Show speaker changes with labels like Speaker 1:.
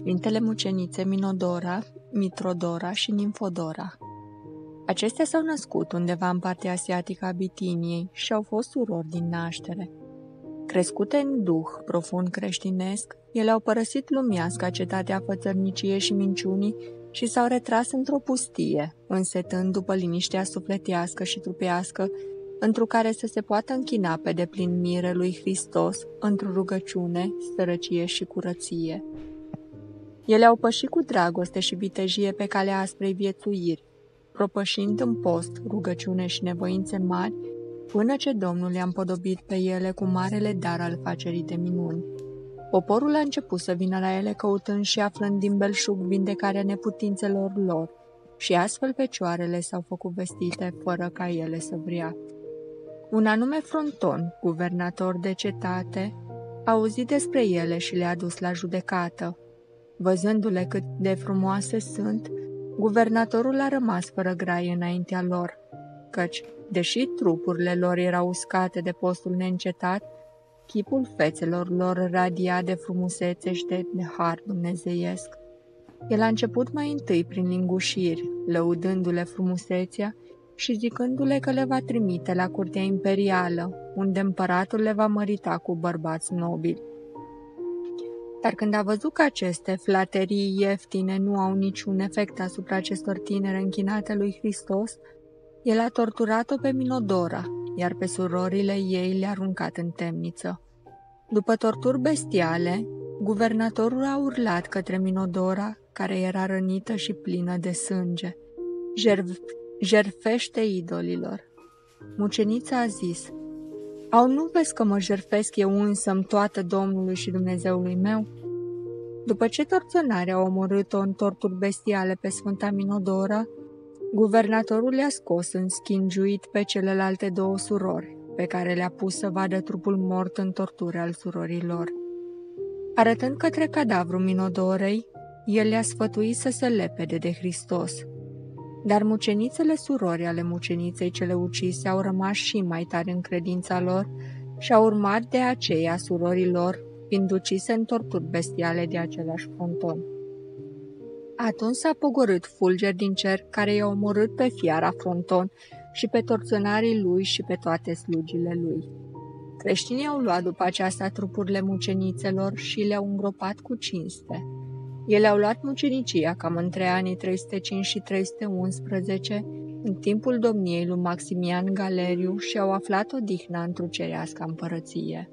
Speaker 1: Sfintele mucenițe Minodora, Mitrodora și Nimfodora. Acestea s-au născut undeva în partea asiatică a Bitiniei și au fost surori din naștere. Crescute în duh profund creștinesc, ele au părăsit lumească cetatea fățărniciei și minciunii și s-au retras într-o pustie, însetând după liniștea sufletească și trupească, într-o care să se poată închina pe deplin mire lui Hristos, într-o rugăciune, sărăcie și curăție. Ele au pășit cu dragoste și vitejie pe calea asprei viețuiri, propășind în post, rugăciune și nevoințe mari, până ce Domnul le-a împodobit pe ele cu marele dar al facerii de minuni. Poporul a început să vină la ele căutând și aflând din belșug vindecarea neputințelor lor și astfel fecioarele s-au făcut vestite fără ca ele să vrea. Un anume fronton, guvernator de cetate, a auzit despre ele și le-a dus la judecată. Văzându-le cât de frumoase sunt, guvernatorul a rămas fără grai înaintea lor, căci, deși trupurile lor erau uscate de postul neîncetat, chipul fețelor lor radia de frumusețe și de, de har dumnezeiesc. El a început mai întâi prin lingușiri, lăudându-le frumusețea și zicându-le că le va trimite la curtea imperială, unde împăratul le va mărita cu bărbați nobili. Dar când a văzut că aceste flaterii ieftine nu au niciun efect asupra acestor tinere închinate lui Hristos, el a torturat-o pe Minodora, iar pe surorile ei le-a aruncat în temniță. După torturi bestiale, guvernatorul a urlat către Minodora, care era rănită și plină de sânge. Jerv, jerfește idolilor. Mucenița a zis, Au nu vezi că mă jerfesc eu însă toată Domnului și Dumnezeului meu? După ce torționarea a omorât-o în torturi bestiale pe Sfânta Minodora, guvernatorul le-a scos în schingiuit pe celelalte două surori, pe care le-a pus să vadă trupul mort în tortură al surorilor. Arătând către cadavrul Minodorei, el le-a sfătuit să se lepede de Hristos. Dar mucenițele surori ale muceniței cele ucise au rămas și mai tare în credința lor și au urmat de aceea surorilor, fiind ucise în torturi bestiale de același fronton. Atunci s-a pogorât fulger din cer care i-a omorât pe fiara fronton și pe torționarii lui și pe toate slugile lui. Creștinii au luat după aceasta trupurile mucenițelor și le-au îngropat cu cinste. Ele au luat mucenicia cam între anii 305 și 311, în timpul domniei lui Maximian Galeriu și au aflat odihna într-o cerească împărăție.